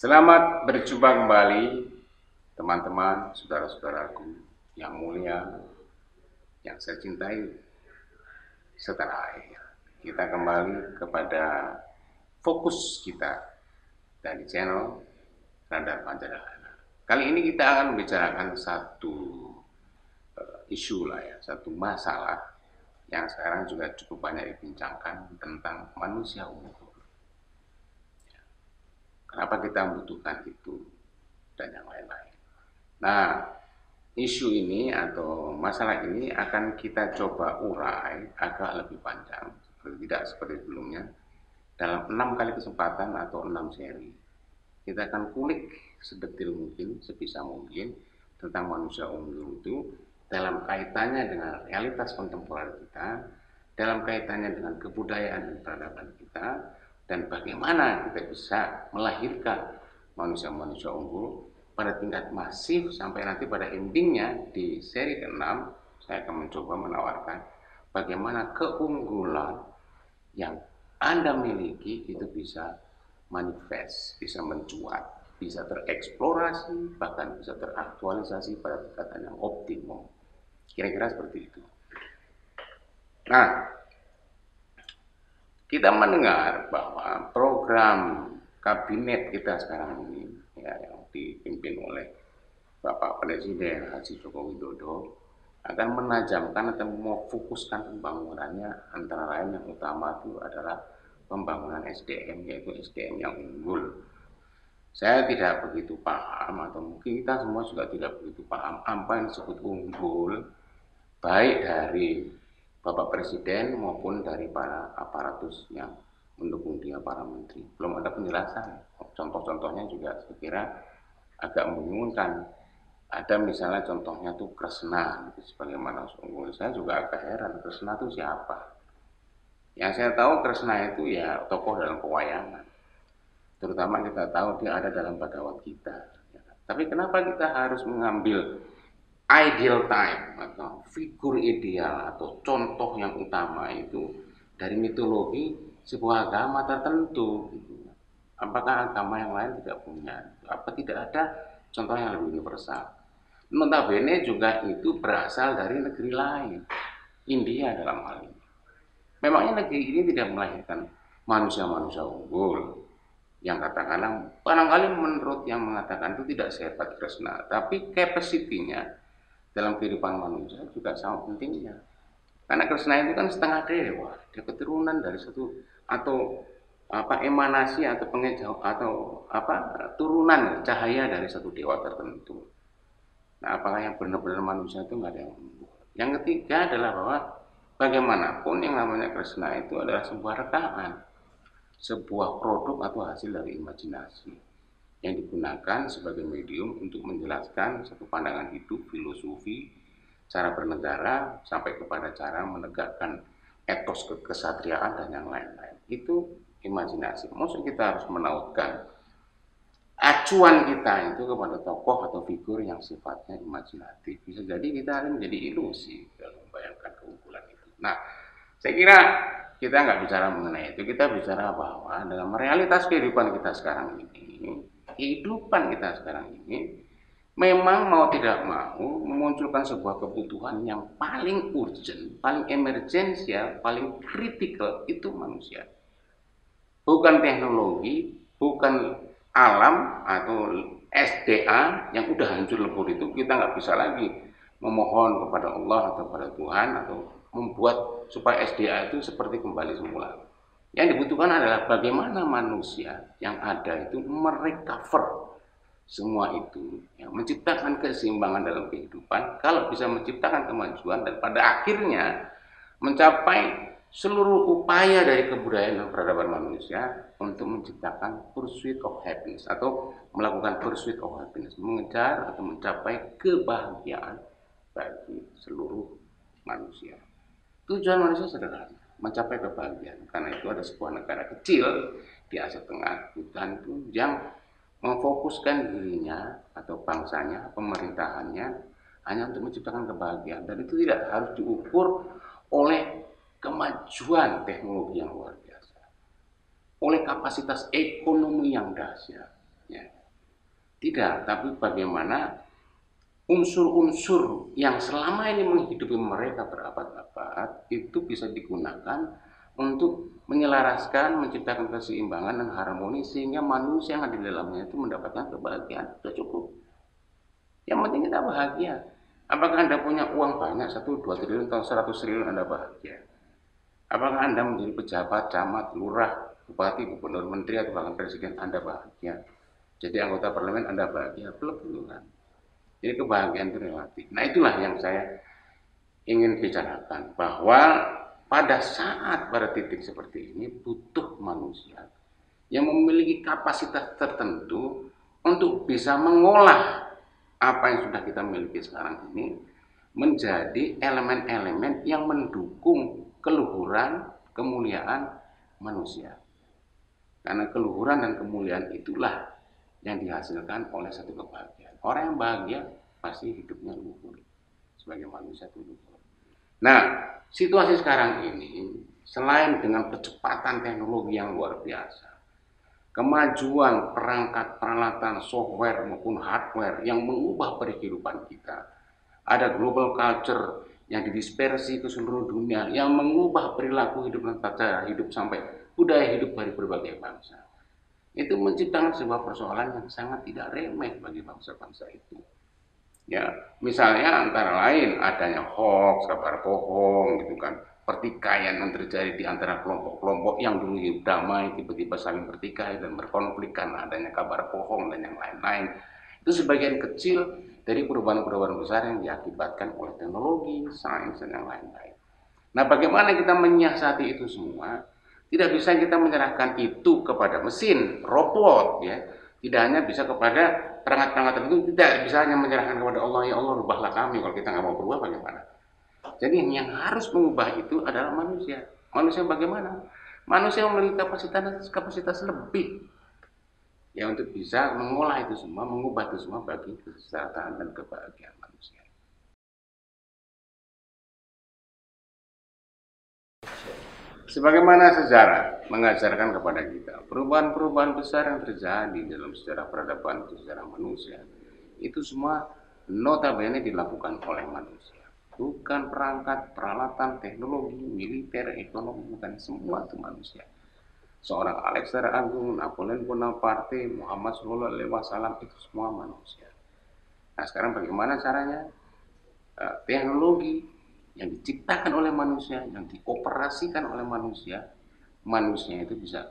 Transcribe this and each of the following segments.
Selamat berjumpa kembali teman-teman, saudara-saudaraku yang mulia, yang saya cintai setelah akhir. Kita kembali kepada fokus kita dari channel Radar Pancasila. Kali ini kita akan membicarakan satu uh, isu lah ya, satu masalah yang sekarang juga cukup banyak dibincangkan tentang manusia umum Kenapa kita membutuhkan itu dan yang lain-lain. Nah, isu ini atau masalah ini akan kita coba urai agak lebih panjang, tidak seperti sebelumnya, dalam enam kali kesempatan atau enam seri. Kita akan kulik sedetil mungkin, sebisa mungkin tentang manusia unggul itu dalam kaitannya dengan realitas kontemporer kita, dalam kaitannya dengan kebudayaan dan peradaban kita, dan bagaimana kita bisa melahirkan manusia-manusia unggul pada tingkat masif sampai nanti pada endingnya di seri ke-6 saya akan mencoba menawarkan bagaimana keunggulan yang Anda miliki itu bisa manifest, bisa mencuat, bisa tereksplorasi, bahkan bisa teraktualisasi pada tingkatan yang optimum. Kira-kira seperti itu. Nah, kita mendengar bahwa program kabinet kita sekarang ini ya, yang dipimpin oleh Bapak Presiden Haji Joko Widodo akan menajamkan atau memfokuskan pembangunannya antara lain yang utama itu adalah pembangunan SDM yaitu SDM yang unggul. Saya tidak begitu paham atau mungkin kita semua juga tidak begitu paham apa yang disebut unggul baik dari Bapak Presiden maupun dari para aparatus yang mendukung dia para menteri. Belum ada penjelasan. Contoh-contohnya juga saya kira agak membingungkan. Ada misalnya contohnya tuh Kresna, gitu, sebagaimana sungguh saya juga agak heran Kresna itu siapa? Yang saya tahu Kresna itu ya tokoh dalam pewayangan. Terutama kita tahu dia ada dalam badawat kita. Ya. Tapi kenapa kita harus mengambil ideal time atau figur ideal atau contoh yang utama itu dari mitologi sebuah agama tertentu gitu. Apakah agama yang lain tidak punya? Apa tidak ada contoh yang lebih universal? Notabene juga itu berasal dari negeri lain, India dalam hal ini. Memangnya negeri ini tidak melahirkan manusia-manusia unggul yang katakanlah barangkali menurut yang mengatakan itu tidak sehebat Krishna, tapi kapasitinya dalam kehidupan manusia juga sangat pentingnya. Karena Krishna itu kan setengah dewa, dia keturunan dari satu atau apa emanasi atau pengejauh atau apa turunan cahaya dari satu dewa tertentu. Nah, apakah yang benar-benar manusia itu nggak ada yang Yang ketiga adalah bahwa bagaimanapun yang namanya Krishna itu adalah sebuah rekaan, sebuah produk atau hasil dari imajinasi yang digunakan sebagai medium untuk menjelaskan satu pandangan hidup, filosofi, cara bernegara, sampai kepada cara menegakkan etos kesatriaan dan yang lain-lain. Itu imajinasi. Maksud kita harus menautkan acuan kita itu kepada tokoh atau figur yang sifatnya imajinatif. Bisa jadi kita akan menjadi ilusi dalam membayangkan keunggulan itu. Nah, saya kira kita nggak bicara mengenai itu. Kita bicara bahwa dalam realitas kehidupan kita sekarang ini, kehidupan kita sekarang ini memang mau tidak mau memunculkan sebuah kebutuhan yang paling urgent, paling emergensial, paling kritikal itu manusia. Bukan teknologi, bukan alam atau SDA yang udah hancur lebur itu kita nggak bisa lagi memohon kepada Allah atau kepada Tuhan atau membuat supaya SDA itu seperti kembali semula. Yang dibutuhkan adalah bagaimana manusia yang ada itu merecover semua itu, ya, menciptakan keseimbangan dalam kehidupan. Kalau bisa menciptakan kemajuan dan pada akhirnya mencapai seluruh upaya dari kebudayaan dan peradaban manusia untuk menciptakan pursuit of happiness atau melakukan pursuit of happiness, mengejar atau mencapai kebahagiaan bagi seluruh manusia. Tujuan manusia sederhana mencapai kebahagiaan. Karena itu ada sebuah negara kecil di Asia Tengah, hutan itu yang memfokuskan dirinya atau bangsanya, pemerintahannya hanya untuk menciptakan kebahagiaan. Dan itu tidak harus diukur oleh kemajuan teknologi yang luar biasa, oleh kapasitas ekonomi yang dahsyat. Ya. Tidak, tapi bagaimana unsur-unsur yang selama ini menghidupi mereka berabad-abad itu bisa digunakan untuk menyelaraskan, menciptakan keseimbangan dan harmoni sehingga manusia yang ada di dalamnya itu mendapatkan kebahagiaan. Sudah cukup. Yang penting kita bahagia. Apakah Anda punya uang banyak, satu dua triliun atau seratus triliun Anda bahagia? Apakah Anda menjadi pejabat, camat, lurah, bupati, gubernur, menteri, atau bahkan presiden Anda bahagia? Jadi anggota parlemen Anda bahagia? Belum tentu kan? Jadi kebahagiaan itu relatif. Nah itulah yang saya ingin bicarakan bahwa pada saat pada titik seperti ini butuh manusia yang memiliki kapasitas tertentu untuk bisa mengolah apa yang sudah kita miliki sekarang ini menjadi elemen-elemen yang mendukung keluhuran, kemuliaan manusia. Karena keluhuran dan kemuliaan itulah yang dihasilkan oleh satu kebahagiaan. Orang yang bahagia pasti hidupnya luhur. Sebagai manusia itu. Nah, situasi sekarang ini selain dengan kecepatan teknologi yang luar biasa, kemajuan perangkat peralatan software maupun hardware yang mengubah kehidupan kita, ada global culture yang didispersi ke seluruh dunia yang mengubah perilaku hidup dan tata hidup sampai budaya hidup dari berbagai bangsa. Itu menciptakan sebuah persoalan yang sangat tidak remeh bagi bangsa-bangsa itu. Ya, misalnya antara lain adanya hoax, kabar bohong gitu kan, pertikaian yang terjadi di antara kelompok-kelompok yang dulu damai tiba-tiba saling bertikai dan berkonflik karena adanya kabar bohong dan yang lain-lain. Itu sebagian kecil dari perubahan-perubahan besar yang diakibatkan oleh teknologi, sains dan yang lain-lain. Nah, bagaimana kita menyiasati itu semua? Tidak bisa kita menyerahkan itu kepada mesin, robot ya. Tidak hanya bisa kepada perangkat-perangkat tertentu tidak bisa hanya menyerahkan kepada Allah ya Allah rubahlah kami. Kalau kita nggak mau berubah bagaimana? Jadi yang harus mengubah itu adalah manusia. Manusia bagaimana? Manusia memiliki kapasitas kapasitas lebih ya untuk bisa mengolah itu semua mengubah itu semua bagi kesejahteraan dan kebahagiaan manusia Sebagaimana sejarah mengajarkan kepada kita, perubahan-perubahan besar yang terjadi dalam sejarah peradaban sejarah manusia, itu semua notabene dilakukan oleh manusia. Bukan perangkat, peralatan, teknologi, militer, ekonomi, bukan semua itu manusia. Seorang Alexander Agung, Napoleon Bonaparte, Muhammad Sallallahu Alaihi Wasallam itu semua manusia. Nah sekarang bagaimana caranya? Eh, teknologi yang diciptakan oleh manusia, yang dioperasikan oleh manusia, manusia itu bisa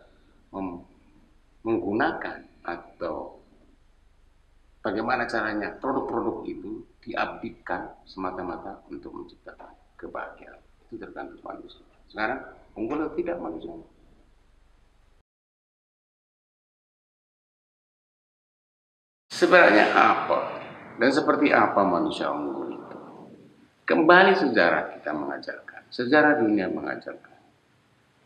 menggunakan atau bagaimana caranya produk-produk itu diabdikan semata-mata untuk menciptakan kebahagiaan. Itu tergantung manusia. Sekarang unggul atau tidak manusia? Sebenarnya apa dan seperti apa manusia unggul? Kembali sejarah kita mengajarkan, sejarah dunia mengajarkan.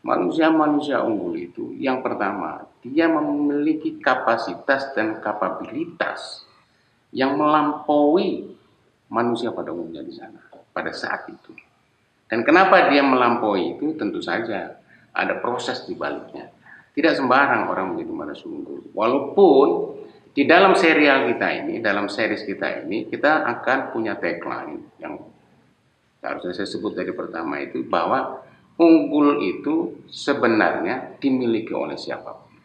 Manusia-manusia unggul itu yang pertama, dia memiliki kapasitas dan kapabilitas yang melampaui manusia pada umumnya di sana pada saat itu. Dan kenapa dia melampaui itu? Tentu saja ada proses di baliknya. Tidak sembarang orang menjadi manusia unggul. Walaupun di dalam serial kita ini, dalam series kita ini, kita akan punya tagline yang harusnya saya sebut dari pertama itu bahwa unggul itu sebenarnya dimiliki oleh siapa pun.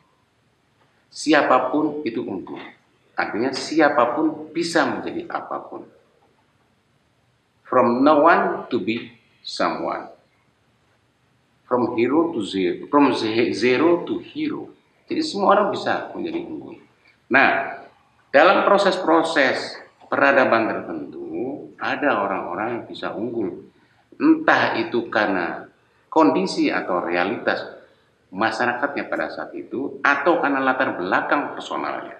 Siapa pun itu unggul. Artinya siapa pun bisa menjadi apa pun. From no one to be someone. From hero to zero. From zero to hero. Jadi semua orang bisa menjadi unggul. Nah, dalam proses-proses peradaban tertentu ada orang-orang yang bisa unggul. Entah itu karena kondisi atau realitas masyarakatnya pada saat itu atau karena latar belakang personalnya.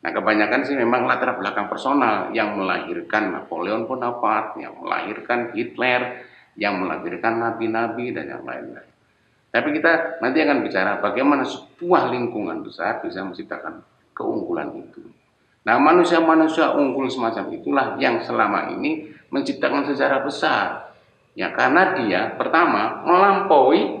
Nah kebanyakan sih memang latar belakang personal yang melahirkan Napoleon Bonaparte, yang melahirkan Hitler, yang melahirkan nabi-nabi dan yang lain-lain. Tapi kita nanti akan bicara bagaimana sebuah lingkungan besar bisa menciptakan keunggulan itu. Nah, manusia-manusia unggul semacam itulah yang selama ini menciptakan sejarah besar. Ya, karena dia pertama melampaui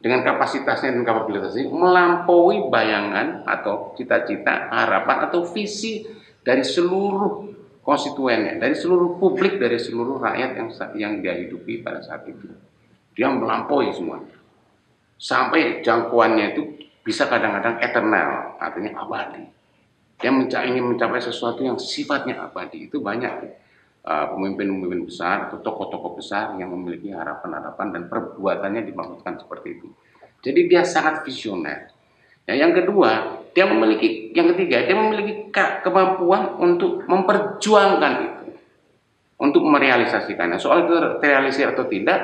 dengan kapasitasnya dan kapabilitasnya melampaui bayangan atau cita-cita, harapan atau visi dari seluruh konstituennya, dari seluruh publik, dari seluruh rakyat yang yang dia hidupi pada saat itu. Dia melampaui semuanya. Sampai jangkauannya itu bisa kadang-kadang eternal, artinya abadi. Dia ingin mencapai sesuatu yang sifatnya abadi. Itu banyak uh, pemimpin-pemimpin besar atau tokoh-tokoh besar yang memiliki harapan-harapan dan perbuatannya dimaksudkan seperti itu. Jadi dia sangat visioner. Ya, yang kedua, dia memiliki yang ketiga, dia memiliki kemampuan untuk memperjuangkan itu, untuk merealisasikannya. Soal itu terrealisasi atau tidak,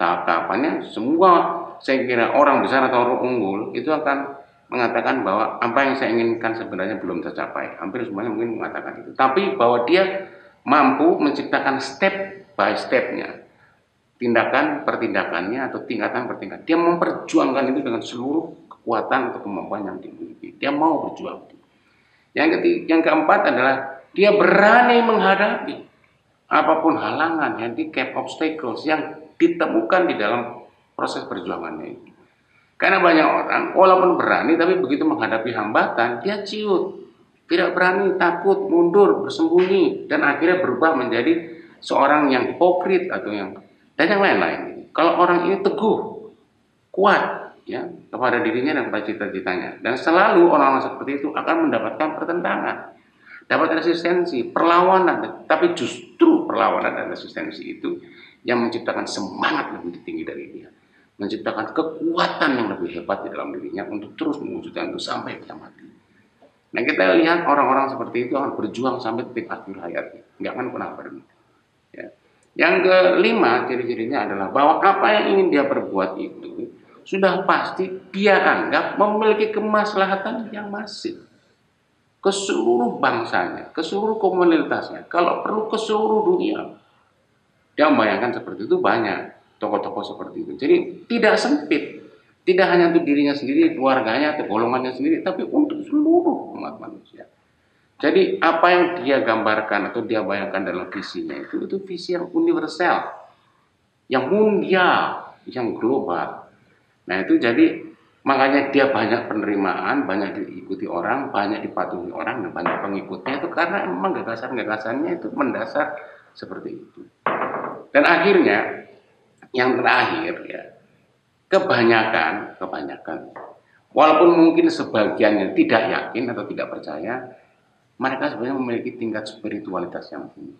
tahap-tahapannya semua saya kira orang besar atau orang unggul itu akan mengatakan bahwa apa yang saya inginkan sebenarnya belum tercapai. Hampir semuanya mungkin mengatakan itu. Tapi bahwa dia mampu menciptakan step by stepnya. Tindakan pertindakannya atau tingkatan pertingkatan dia memperjuangkan itu dengan seluruh kekuatan atau kemampuan yang dimiliki. Dia mau berjuang. Yang ketiga, yang keempat adalah dia berani menghadapi apa pun halangan handicap obstacles yang ditemukan di dalam proses perjuangannya ini karena banyak orang walaupun berani tapi begitu menghadapi hambatan dia ciut. Tidak berani, takut, mundur, bersembunyi, dan akhirnya berubah menjadi seorang yang hipokrit atau yang dan yang lain-lain. Kalau orang ini teguh, kuat, ya kepada dirinya dan kepada cita-citanya, dan selalu orang-orang seperti itu akan mendapatkan pertentangan, dapat resistensi, perlawanan, tapi justru perlawanan dan resistensi itu yang menciptakan semangat lebih tinggi dari dia, menciptakan kekuatan yang lebih hebat di dalam dirinya untuk terus mewujudkan itu sampai dia mati. Nah kita lihat orang-orang seperti itu akan berjuang sampai titik akhir hayatnya, nggak akan pernah berhenti. Ya. Yang kelima ciri-cirinya adalah bahwa apa yang ingin dia perbuat itu sudah pasti dia anggap memiliki kemaslahatan yang masif ke seluruh bangsanya, ke seluruh komunitasnya, kalau perlu ke seluruh dunia. Dia membayangkan seperti itu banyak tokoh-tokoh seperti itu. Jadi tidak sempit tidak hanya untuk dirinya sendiri, keluarganya, atau golongannya sendiri, tapi untuk seluruh umat manusia. Jadi apa yang dia gambarkan atau dia bayangkan dalam visinya itu itu visi yang universal, yang mundial, yang global. Nah itu jadi makanya dia banyak penerimaan, banyak diikuti orang, banyak dipatuhi orang, dan banyak pengikutnya itu karena memang gagasan-gagasannya itu mendasar seperti itu. Dan akhirnya yang terakhir ya kebanyakan, kebanyakan, walaupun mungkin sebagiannya tidak yakin atau tidak percaya, mereka sebenarnya memiliki tingkat spiritualitas yang tinggi.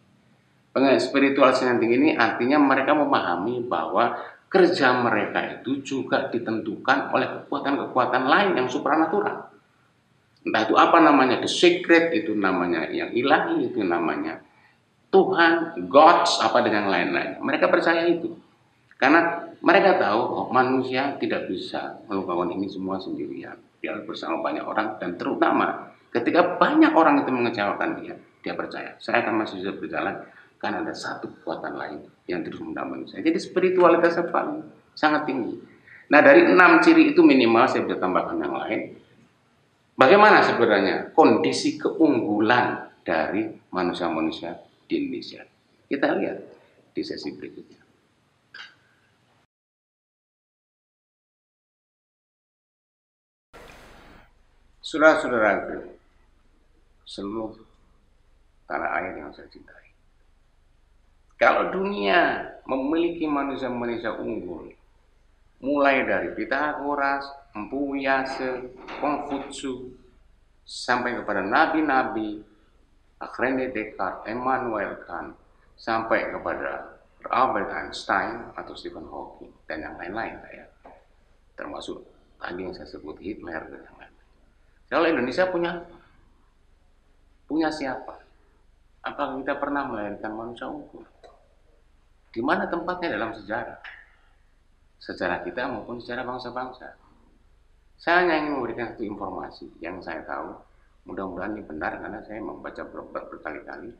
Spiritualitas yang tinggi ini artinya mereka memahami bahwa kerja mereka itu juga ditentukan oleh kekuatan-kekuatan lain yang supranatural. Entah itu apa namanya, the secret itu namanya yang ilahi itu namanya Tuhan, gods apa dengan lain-lain. Mereka percaya itu. Karena mereka tahu oh, manusia tidak bisa melakukan ini semua sendirian. Dia bersama banyak orang dan terutama ketika banyak orang itu mengecewakan dia, dia percaya saya akan masih bisa berjalan karena ada satu kekuatan lain yang terus mendampingi saya. Jadi spiritualitasnya paling sangat tinggi. Nah dari enam ciri itu minimal saya bisa tambahkan yang lain. Bagaimana sebenarnya kondisi keunggulan dari manusia-manusia di Indonesia? Kita lihat di sesi berikutnya. Saudara-saudaraku, seluruh tanah air yang saya cintai. Kalau dunia memiliki manusia-manusia unggul, mulai dari Pythagoras, Empu Yase, Kongfutsu, sampai kepada nabi-nabi, René Descartes, Emmanuel Kant, sampai kepada Albert Einstein atau Stephen Hawking dan yang lain-lain ya. Termasuk tadi yang saya sebut Hitler dan yang lain. Kalau Indonesia punya punya siapa? Apakah kita pernah melahirkan manusia unggul? Di mana tempatnya dalam sejarah? Sejarah kita maupun sejarah bangsa-bangsa. Saya hanya ingin memberikan satu informasi yang saya tahu. Mudah-mudahan ini benar karena saya membaca berkali-kali.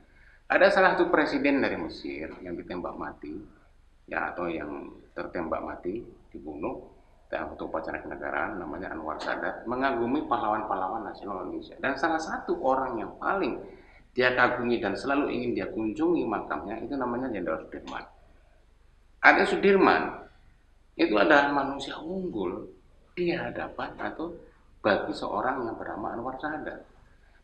Ada salah satu presiden dari Mesir yang ditembak mati, ya atau yang tertembak mati, dibunuh dalam satu upacara kenegaraan namanya Anwar Sadat mengagumi pahlawan-pahlawan nasional Indonesia dan salah satu orang yang paling dia kagumi dan selalu ingin dia kunjungi makamnya itu namanya Jenderal Sudirman. Ada Sudirman itu adalah manusia unggul di hadapan atau bagi seorang yang bernama Anwar Sadat.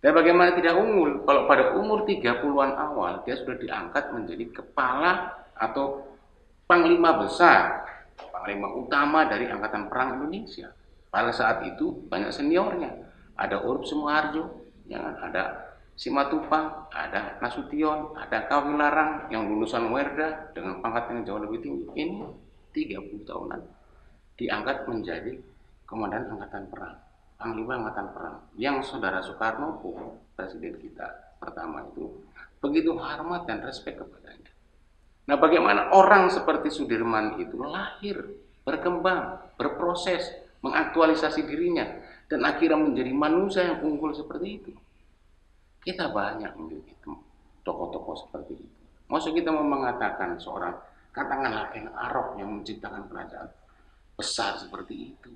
Dan bagaimana tidak unggul? Kalau pada umur 30-an awal dia sudah diangkat menjadi kepala atau panglima besar, panglima utama dari Angkatan Perang Indonesia. Pada saat itu banyak seniornya. Ada Urup Sumoharjo, ya, ada Simatupang, ada Nasution, ada Kawilarang yang lulusan Werda dengan pangkat yang jauh lebih tinggi. Ini 30 tahunan diangkat menjadi komandan angkatan perang. Panglima Angkatan Perang yang saudara Soekarno presiden kita pertama itu begitu hormat dan respect kepadanya. Nah bagaimana orang seperti Sudirman itu lahir, berkembang, berproses, mengaktualisasi dirinya dan akhirnya menjadi manusia yang unggul seperti itu. Kita banyak memiliki tokoh-tokoh seperti itu. Maksud kita mau mengatakan seorang katakanlah yang Arab yang menciptakan kerajaan besar seperti itu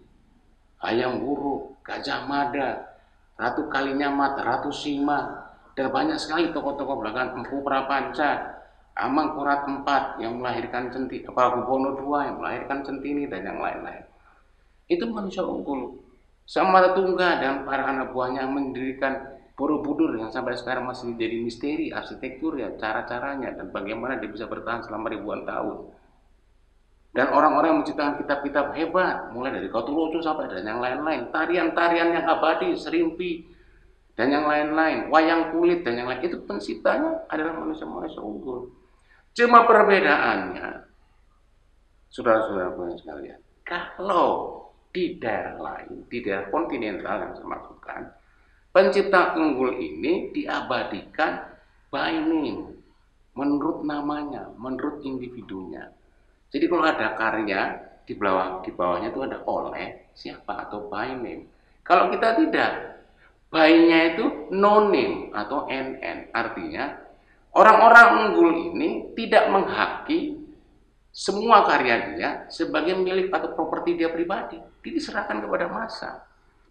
ayam buruk, gajah mada, ratu kalinyamat, ratu sima, dan banyak sekali tokoh-tokoh belakang Empu Prapanca, Amang Kurat IV yang melahirkan Centi, apa Bubono II yang melahirkan Centini dan yang lain-lain. Itu manusia unggul. Sama Tungga dan para anak buahnya mendirikan Borobudur yang sampai sekarang masih jadi misteri arsitektur ya, cara-caranya dan bagaimana dia bisa bertahan selama ribuan tahun. Dan orang-orang yang menciptakan kitab-kitab hebat, mulai dari Kautuloco sampai dan yang lain-lain, tarian-tarian yang abadi, serimpi, dan yang lain-lain, wayang kulit dan yang lain, itu penciptanya adalah manusia-manusia unggul. Cuma perbedaannya, saudara-saudara punya sekalian, kalau di daerah lain, di daerah kontinental yang saya maksudkan, pencipta unggul ini diabadikan by name, menurut namanya, menurut individunya. Jadi kalau ada karya di bawah di bawahnya itu ada oleh siapa atau by name. Kalau kita tidak, by-nya itu no name atau NN. Artinya orang-orang unggul ini tidak menghaki semua karya dia sebagai milik atau properti dia pribadi. Dia diserahkan kepada masa.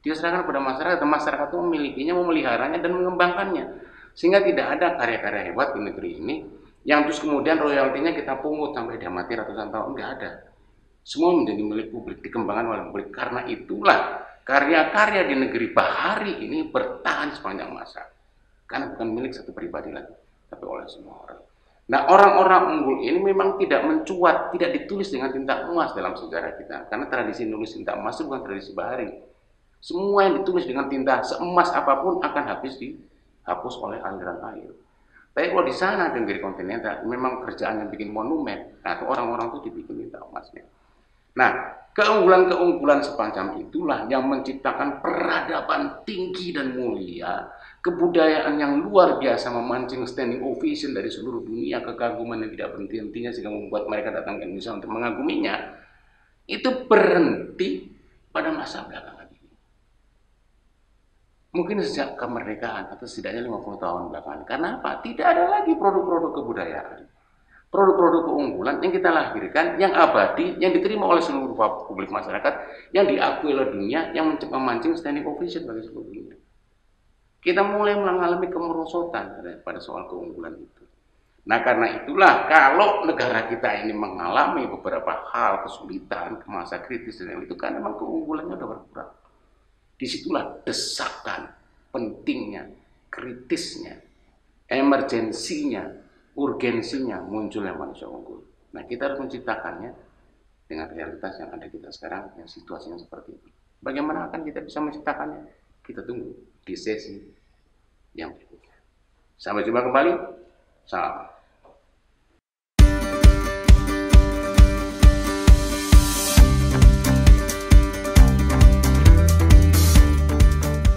Dia diserahkan kepada masyarakat dan masyarakat itu memilikinya, memeliharanya dan mengembangkannya. Sehingga tidak ada karya-karya hebat di negeri ini yang terus kemudian royaltinya kita pungut sampai dia mati ratusan tahun nggak ada semua menjadi milik publik dikembangkan oleh publik karena itulah karya-karya di negeri Bahari ini bertahan sepanjang masa karena bukan milik satu pribadi lagi tapi oleh semua orang. Nah orang-orang unggul ini memang tidak mencuat tidak ditulis dengan tinta emas dalam sejarah kita. Karena tradisi nulis tinta emas itu bukan tradisi Bahari. Semua yang ditulis dengan tinta seemas apa pun akan habis dihapus oleh aliran air. Tapi kalau di sana di negeri kontinental memang kerjaannya bikin monumen, nah orang-orang itu dibikin minta emasnya. Nah, keunggulan-keunggulan sepanjang itulah yang menciptakan peradaban tinggi dan mulia, kebudayaan yang luar biasa memancing standing ovation dari seluruh dunia, kekaguman yang tidak berhenti-hentinya sehingga membuat mereka datang ke Indonesia untuk mengaguminya. Itu berhenti pada masa belakang. Mungkin sejak kemerdekaan atau setidaknya 50 tahun belakangan. Karena apa? Tidak ada lagi produk-produk kebudayaan. Produk-produk keunggulan yang kita lahirkan, yang abadi, yang diterima oleh seluruh publik masyarakat, yang diakui oleh dunia, yang memancing standing ovation bagi seluruh dunia. Kita mulai mengalami kemerosotan pada soal keunggulan itu. Nah karena itulah kalau negara kita ini mengalami beberapa hal kesulitan, masa kritis dan itu kan memang keunggulannya sudah berkurang. Di situlah desakan pentingnya, kritisnya, emergensinya, urgensinya munculnya manusia unggul. Nah kita harus menciptakannya dengan realitas yang ada kita sekarang, yang situasinya seperti itu. Bagaimana akan kita bisa menciptakannya? Kita tunggu di sesi yang berikutnya. Sampai jumpa kembali. Salam.